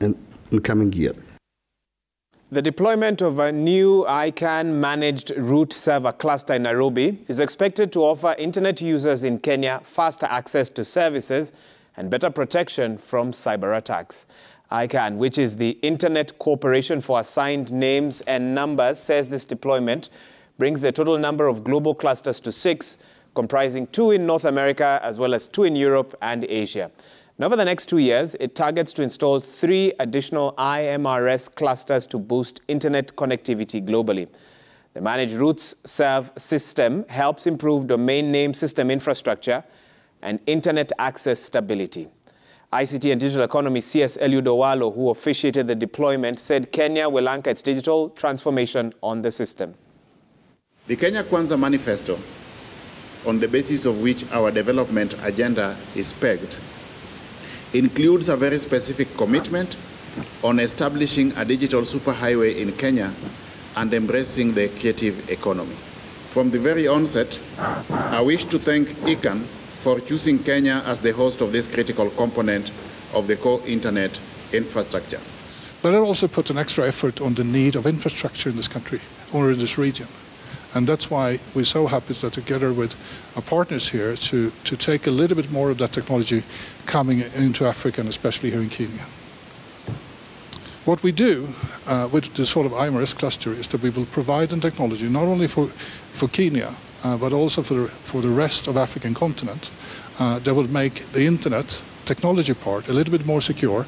in, in coming year. The deployment of a new ICANN managed root server cluster in Nairobi is expected to offer internet users in Kenya faster access to services and better protection from cyber attacks. ICANN, which is the Internet Corporation for Assigned Names and Numbers, says this deployment brings the total number of global clusters to six, comprising two in North America as well as two in Europe and Asia. And over the next two years, it targets to install three additional IMRS clusters to boost internet connectivity globally. The Managed Root Server system helps improve domain name system infrastructure and internet access stability. ICT and Digital Economy CS Eliud Owalo, who officiated the deployment, said Kenya will anchor its digital transformation on the system. The Kenya Kwanza Manifesto, on the basis of which our development agenda is pegged, includes a very specific commitment on establishing a digital superhighway in Kenya and embracing the creative economy. From the very onset, I wish to thank ICANN for choosing Kenya as the host of this critical component of the core internet infrastructure. But it also put an extra effort on the need of infrastructure in this country or in this region. And that's why we're so happy that together with our partners here to, to take a little bit more of that technology coming into Africa and especially here in Kenya. What we do uh, with the sort of IMRS cluster is that we will provide the technology not only for, for Kenya, uh, but also for the, for the rest of African continent uh, that will make the internet technology part a little bit more secure,